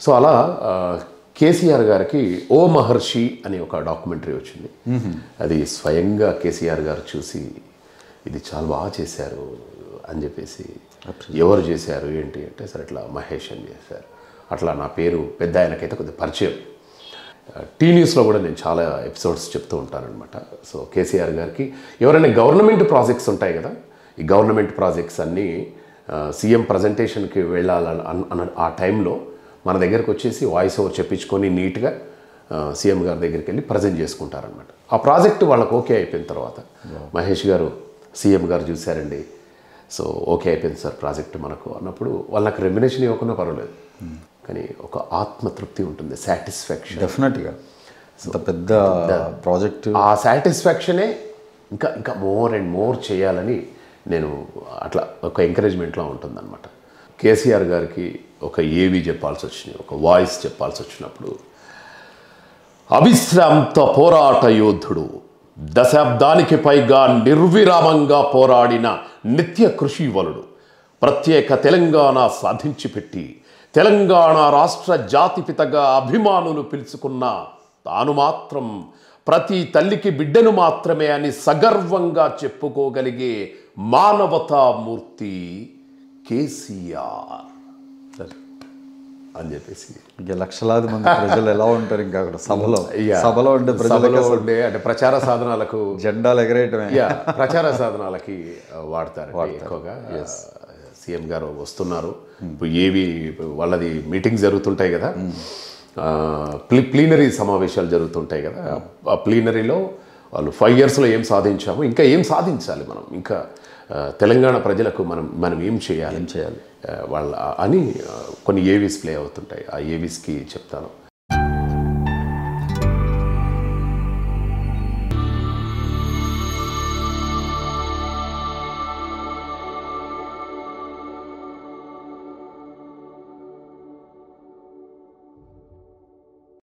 So అలా కేసీఆర్ గారికి ఓ మహర్షి అనే ఒక డాక్యుమెంటరీ వచ్చింది. అది స్వయంగా కేసీఆర్ గారు చూసి ఇది చాలా బాగా చేశారు అని చెప్పేసి ఎవరు చేశారు ఏంటి అంటే సరే ఇట్లా మహేష్ అని చేశారు. అట్లా నా పేరు పెద్ద ఆయనకైతే కొద్దిగా పరిచయం. టీ న్యూస్లో కూడా నేను చాలా ఎపిసోడ్స్ చెప్తూ ఉంటానన్నమాట. సో కేసీఆర్ గారికి ఎవరైనా గవర్నమెంట్ ప్రాజెక్ట్స్ ఉంటాయి కదా ఈ గవర్నమెంట్ ప్రాజెక్ట్స్ అన్నీ సీఎం ప్రజెంటేషన్కి వెళ్ళాలని ఆ టైంలో మన దగ్గరకు వచ్చేసి వాయిస్ ఓవర్ చెప్పించుకొని నీట్గా సీఎం గారి దగ్గరికి వెళ్ళి ప్రజెంట్ చేసుకుంటారనమాట ఆ ప్రాజెక్ట్ వాళ్ళకి ఓకే అయిపోయిన తర్వాత. మహేష్ గారు సీఎం గారు చూశారండి. సో ఓకే అయిపోయింది సార్ ప్రాజెక్ట్ మనకు అన్నప్పుడు వాళ్ళకి రెమ్యునేషన్ ఇవ్వకుండా పర్వాలేదు. కానీ ఒక ఆత్మతృప్తి ఉంటుంది సాటిస్ఫాక్షన్. డెఫినెట్గా. ఇంత పెద్ద ప్రాజెక్ట్. ఆ సాటిస్ఫాక్షనే ఇంకా ఇంకా మోర్ అండ్ మోర్ చేయాలని నేను అట్లా ఒక ఎంకరేజ్మెంట్లో ఉంటుందన్నమాట. కేసీఆర్ గారికి ఒక ఏవి చెప్పాల్సి వచ్చింది ఒక వాయిస్ చెప్పాల్సి వచ్చినప్పుడు అవిశ్రాంత పోరాట యోధుడు దశాబ్దానికి పైగా నిర్విరామంగా పోరాడిన నిత్య కృషి వలుడు ప్రత్యేక తెలంగాణ సాధించి పెట్టి తెలంగాణ రాష్ట్ర జాతిపితగా అభిమానులు పిలుచుకున్న తాను మాత్రం ప్రతి తల్లికి బిడ్డను మాత్రమే అని సగర్వంగా చెప్పుకోగలిగే మానవతామూర్తి కేసీఆర్. అని చెప్పేసి. ఇక లక్షలాది మంది ప్రజలు ఎలా ఉంటారు ఇంకా అక్కడ సభలో. సభలో ఉండే అసలు ఉండే అంటే ప్రచార సాధనాలకు జెండాలు ఎగరేయటమే. ప్రచార సాధనాలకి వాడతారు. ఎక్కువగా. సీఎం గారు వస్తున్నారు. ఇప్పుడు ఏవి వాళ్ళది మీటింగ్స్ జరుగుతుంటాయి కదా. ఆ, ప్లీ ప్లీనరీ సమావేశాలు జరుగుతుంటాయి కదా. ఆ ప్లీనరీలో వాళ్ళు ఫైవ్ ఇయర్స్లో ఏం సాధించాము ఇంకా ఏం సాధించాలి మనం? ఇంకా తెలంగాణ ప్రజలకు మనం మనం ఏం చేయాలి? ఏం చేయాలి? వాళ్ళ అని కొన్ని ఏవీస్ ప్లే అవుతుంటాయి. ఆ ఏవీస్కి చెప్తాను.